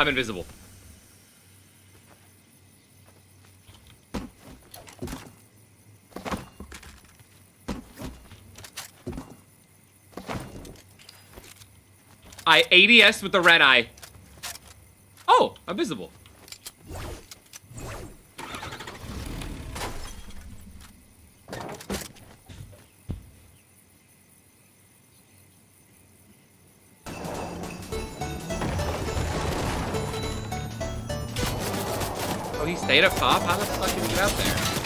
I'm invisible. I ADS with the red eye. Oh, I'm visible. Oh, he stayed up top? How the fuck did he get out there?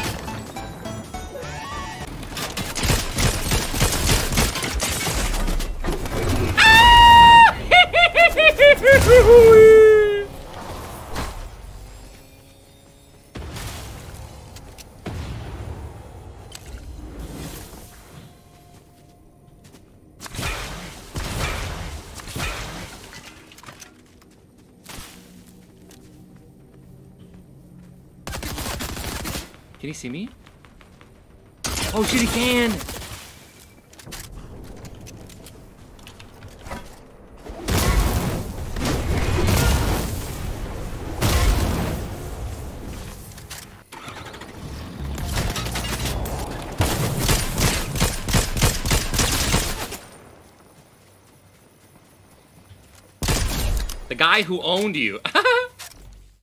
Can he see me? Oh shit, he can! The guy who owned you.